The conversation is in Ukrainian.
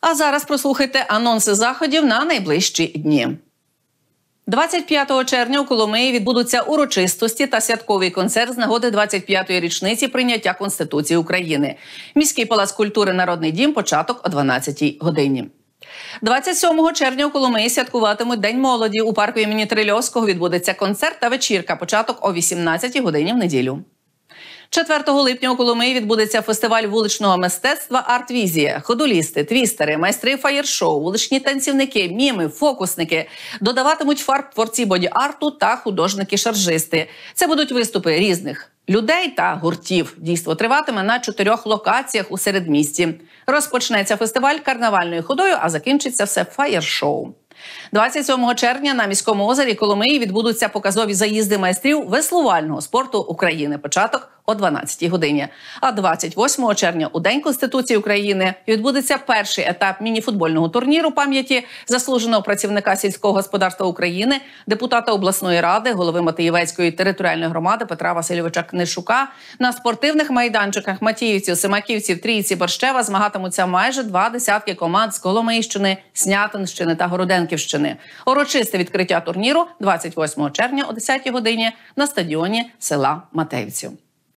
А зараз прослухайте анонси заходів на найближчі дні. 25 червня у Коломиї відбудуться урочистості та святковий концерт з нагоди 25-ї річниці прийняття Конституції України. Міський палац культури Народний дім початок о 12-й годині. 27 червня у Коломиї святкуватимуть День молоді. У парку імені Трильовського відбудеться концерт та вечірка. Початок о 18-й годині в неділю. 4 липня у Коломиї відбудеться фестиваль вуличного мистецтва Артвізія. Ходулісти, твістери, майстри фаєр-шоу, вуличні танцівники, міми, фокусники додаватимуть фарб творці боді-арту та художники-шаржисти. Це будуть виступи різних людей та гуртів. Дійство триватиме на чотирьох локаціях у середмісті. Розпочнеться фестиваль карнавальною ходою, а закінчиться все фаєр-шоу. 27 червня на міському озері Коломиї відбудуться показові заїзди майстрів веслувального спорту України. Початок о 12 годині. А 28 червня, у день конституції України, відбудеться перший етап мініфутбольного турніру пам'яті заслуженого працівника сільського господарства України, депутата обласної ради, голови Матиєвецької територіальної громади Петра Васильовича Книшука. На спортивних майданчиках Матіївців, Семаківців, Трійці, Борщева змагатимуться майже два десятки команд з Коломийщини, Снятинщини та Городенківщини. Урочисте відкриття турніру 28 червня о 10 годині на стадіоні села Матеївців.